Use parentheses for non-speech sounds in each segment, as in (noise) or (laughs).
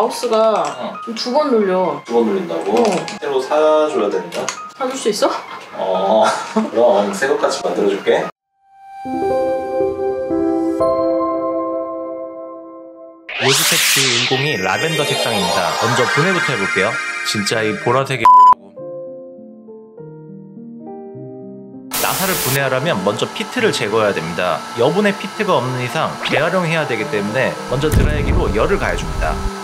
마우스가 어. 두 번 눌려. 두 번 눌린다고? 어. 새로 사줘야 된다? 사줄 수 있어? 어 (laughs) 그럼 새 것같이 만들어줄게 로지텍 G102 라벤더 색상입니다 먼저 분해부터 해볼게요 진짜 이 보라색이 나사를 분해하려면 먼저 feet를 제거해야 됩니다 여분의 feet가 없는 이상 재활용해야 되기 때문에 먼저 드라이기로 열을 가해줍니다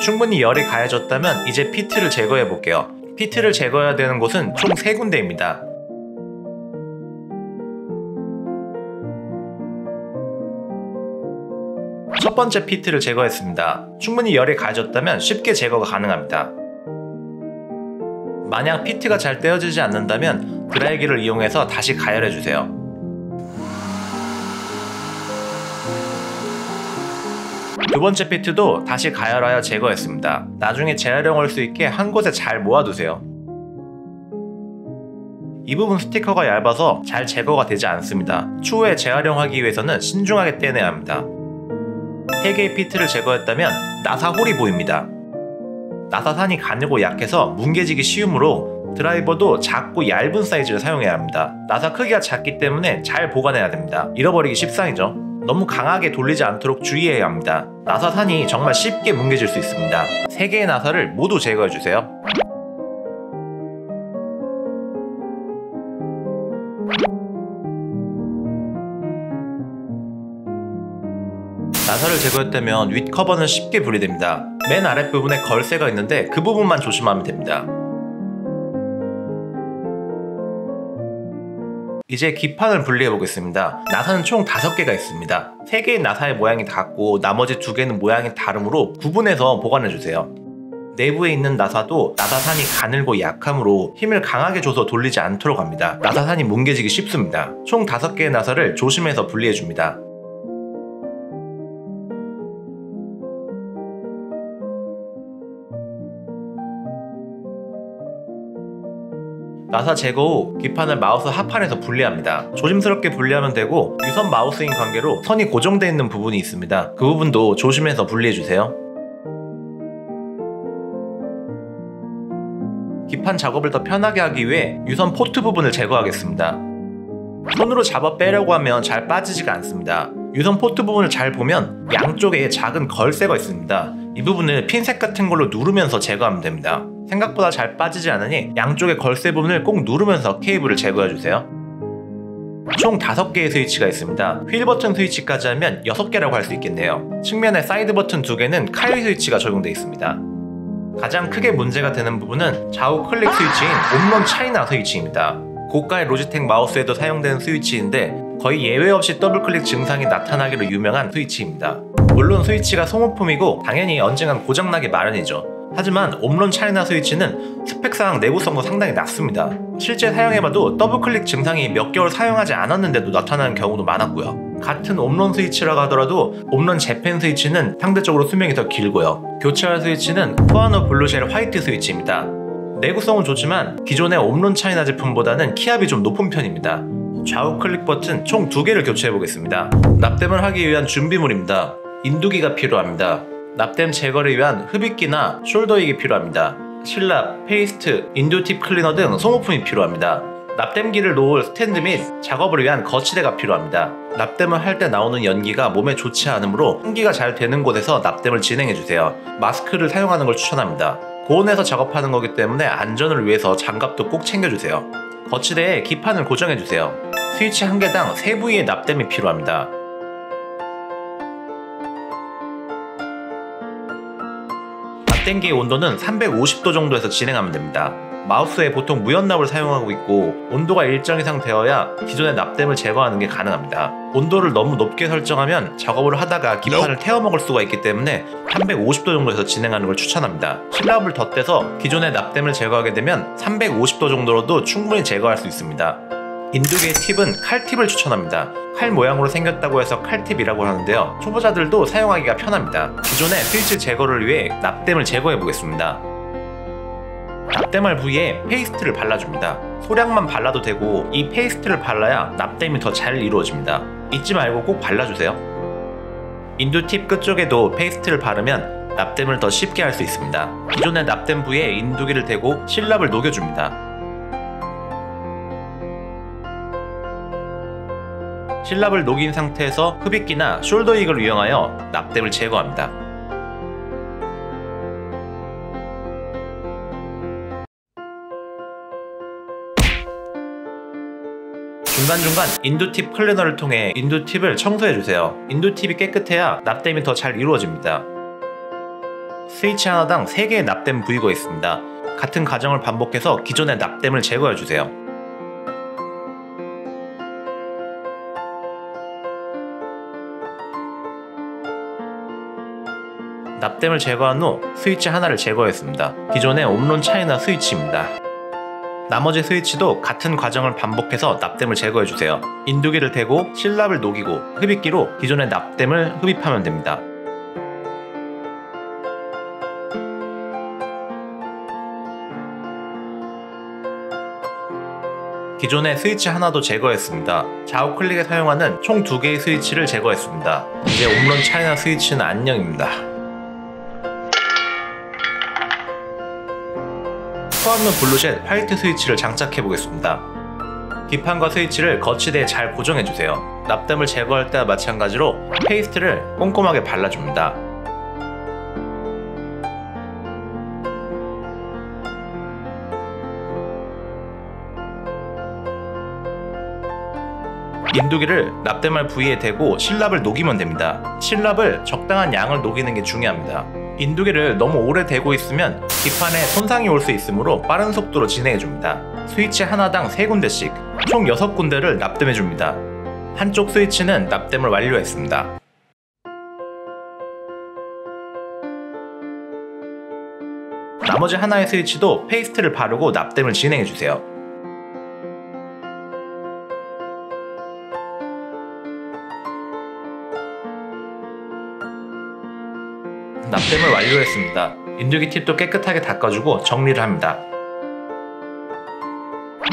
충분히 열이 가해졌다면 이제 피트를 제거해 볼게요. 피트를 제거해야 되는 곳은 총 3군데입니다. 첫 번째 피트를 제거했습니다. 충분히 열이 가해졌다면 쉽게 제거가 가능합니다. 만약 피트가 잘 떼어지지 않는다면 드라이기를 이용해서 다시 가열해 주세요. 두 번째 피트도 다시 가열하여 제거했습니다. 나중에 재활용할 수 있게 한 곳에 잘 모아두세요. 이 부분 스티커가 얇아서 잘 제거가 되지 않습니다. 추후에 재활용하기 위해서는 신중하게 떼내야 합니다. 3개의 피트를 제거했다면 나사홀이 보입니다. 나사산이 가늘고 약해서 뭉개지기 쉬우므로 드라이버도 작고 얇은 사이즈를 사용해야 합니다. 나사 크기가 작기 때문에 잘 보관해야 됩니다. 잃어버리기 십상이죠. 너무 강하게 돌리지 않도록 주의해야 합니다. 나사 산이 정말 쉽게 뭉개질 수 있습니다. 3개의 나사를 모두 제거해주세요. 나사를 제거했다면 윗 커버는 쉽게 분리됩니다. 맨 아랫부분에 걸쇠가 있는데 그 부분만 조심하면 됩니다. 이제 기판을 분리해 보겠습니다. 나사는 총 5개가 있습니다. 3개의 나사의 모양이 같고 나머지 2개는 모양이 다르므로 구분해서 보관해 주세요. 내부에 있는 나사도 나사산이 가늘고 약하므로 힘을 강하게 줘서 돌리지 않도록 합니다. 나사산이 뭉개지기 쉽습니다. 총 5개의 나사를 조심해서 분리해 줍니다. 나사 제거 후 기판을 마우스 하판에서 분리합니다. 조심스럽게 분리하면 되고 유선 마우스인 관계로 선이 고정되어 있는 부분이 있습니다. 그 부분도 조심해서 분리해주세요. 기판 작업을 더 편하게 하기 위해 유선 포트 부분을 제거하겠습니다. 손으로 잡아 빼려고 하면 잘 빠지지가 않습니다. 유선 포트 부분을 잘 보면 양쪽에 작은 걸쇠가 있습니다. 이 부분을 핀셋 같은 걸로 누르면서 제거하면 됩니다. 생각보다 잘 빠지지 않으니 양쪽의 걸쇠 부분을 꼭 누르면서 케이블을 제거해주세요. 총 5개의 스위치가 있습니다. 휠 버튼 스위치까지 하면 6개라고 할 수 있겠네요. 측면에 사이드 버튼 2개는 카일 스위치가 적용되어 있습니다. 가장 크게 문제가 되는 부분은 좌우 클릭 스위치인 옴론 차이나 스위치입니다. 고가의 로지텍 마우스에도 사용되는 스위치인데 거의 예외 없이 더블 클릭 증상이 나타나기로 유명한 스위치입니다. 물론 스위치가 소모품이고 당연히 언젠간 고장나기 마련이죠. 하지만 옴론 차이나 스위치는 스펙상 내구성도 상당히 낮습니다. 실제 사용해봐도 더블클릭 증상이 몇 개월 사용하지 않았는데도 나타나는 경우도 많았고요. 같은 옴론 스위치라고 하더라도 옴론 재팬 스위치는 상대적으로 수명이 더 길고요. 교체할 스위치는 후아노 blue shell white 스위치입니다. 내구성은 좋지만 기존의 옴론 차이나 제품보다는 키압이 좀 높은 편입니다. 좌우 클릭 버튼 총 두개를 교체해 보겠습니다. 납땜을 하기 위한 준비물입니다. 인두기가 필요합니다. 납땜 제거를 위한 흡입기나 solder wick이 필요합니다. 실납, 페이스트, 인두팁 클리너 등 소모품이 필요합니다. 납땜기를 놓을 스탠드 및 작업을 위한 거치대가 필요합니다. 납땜을 할 때 나오는 연기가 몸에 좋지 않으므로 환기가 잘 되는 곳에서 납땜을 진행해주세요. 마스크를 사용하는 걸 추천합니다. 고온에서 작업하는 거기 때문에 안전을 위해서 장갑도 꼭 챙겨주세요. 거치대에 기판을 고정해주세요. 스위치 한 개당 3부위의 납땜이 필요합니다. 납땜기의 온도는 350도 정도에서 진행하면 됩니다. 마우스에 보통 무연납을 사용하고 있고 온도가 일정 이상 되어야 기존의 납땜을 제거하는 게 가능합니다. 온도를 너무 높게 설정하면 작업을 하다가 기판을 태워 먹을 수가 있기 때문에 350도 정도에서 진행하는 걸 추천합니다. 실납을 덧대서 기존의 납땜을 제거하게 되면 350도 정도로도 충분히 제거할 수 있습니다. 인두개의 팁은 칼팁을 추천합니다. 칼 모양으로 생겼다고 해서 칼팁이라고 하는데요. 초보자들도 사용하기가 편합니다. 기존의 스위치 제거를 위해 납땜을 제거해 보겠습니다. 납땜할 부위에 페이스트를 발라줍니다. 소량만 발라도 되고 이 페이스트를 발라야 납땜이 더 잘 이루어집니다. 잊지 말고 꼭 발라주세요. 인두 팁 끝쪽에도 페이스트를 바르면 납땜을 더 쉽게 할 수 있습니다. 기존의 납땜 부위에 인두기를 대고 실납을 녹여줍니다. 실납을 녹인 상태에서 흡입기나 solder wick을을 이용하여 납땜을 제거합니다. 중간중간 인두팁 클리너를 통해 인두팁을 청소해주세요. 인두팁이 깨끗해야 납땜이 더 잘 이루어집니다. 스위치 하나당 3개의 납땜 부위가 있습니다. 같은 과정을 반복해서 기존의 납땜을 제거해주세요. 납땜을 제거한 후 스위치 하나를 제거했습니다. 기존의 옴론 차이나 스위치입니다. 나머지 스위치도 같은 과정을 반복해서 납땜을 제거해주세요. 인두기를 대고 실납을 녹이고 흡입기로 기존의 납땜을 흡입하면 됩니다. 기존의 스위치 하나도 제거했습니다. 좌우 클릭에 사용하는 총두 개의 스위치를 제거했습니다. 이제 옴론 차이나 스위치는 안녕입니다. 포함면 블루젯 화이트 스위치를 장착해 보겠습니다. 기판과 스위치를 거치대에 잘 고정해 주세요. 납땜을 제거할 때와 마찬가지로 페이스트를 꼼꼼하게 발라줍니다. 인두기를 납땜할 부위에 대고 실납을 녹이면 됩니다. 실납을 적당한 양을 녹이는 게 중요합니다. 인두기를 너무 오래 대고 있으면 기판에 손상이 올 수 있으므로 빠른 속도로 진행해 줍니다. 스위치 하나당 3군데씩 총 6군데를 납땜해 줍니다. 한쪽 스위치는 납땜을 완료했습니다. 나머지 하나의 스위치도 페이스트를 바르고 납땜을 진행해 주세요. 납땜을 완료했습니다. 인두기 팁도 깨끗하게 닦아주고 정리를 합니다.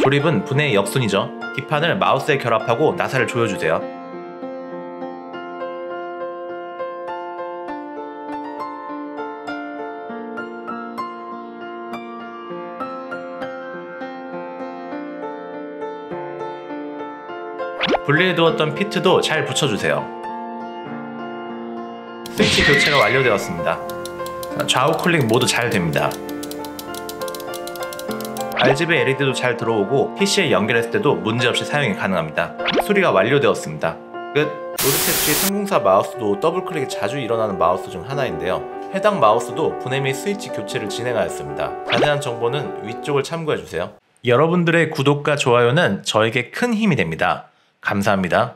조립은 분해의 역순이죠. 기판을 마우스에 결합하고 나사를 조여주세요. 분리해두었던 피트도 잘 붙여주세요. 스위치 교체가 완료되었습니다. 좌우 쿨링 모두 잘 됩니다. RGB LED도 잘 들어오고 PC에 연결했을 때도 문제없이 사용이 가능합니다. 수리가 완료되었습니다. 끝! 로드테치 상공사 마우스도 더블클릭이 자주 일어나는 마우스 중 하나인데요. 해당 마우스도 분해 및 스위치 교체를 진행하였습니다. 자세한 정보는 위쪽을 참고해주세요. 여러분들의 구독과 좋아요는 저에게 큰 힘이 됩니다. 감사합니다.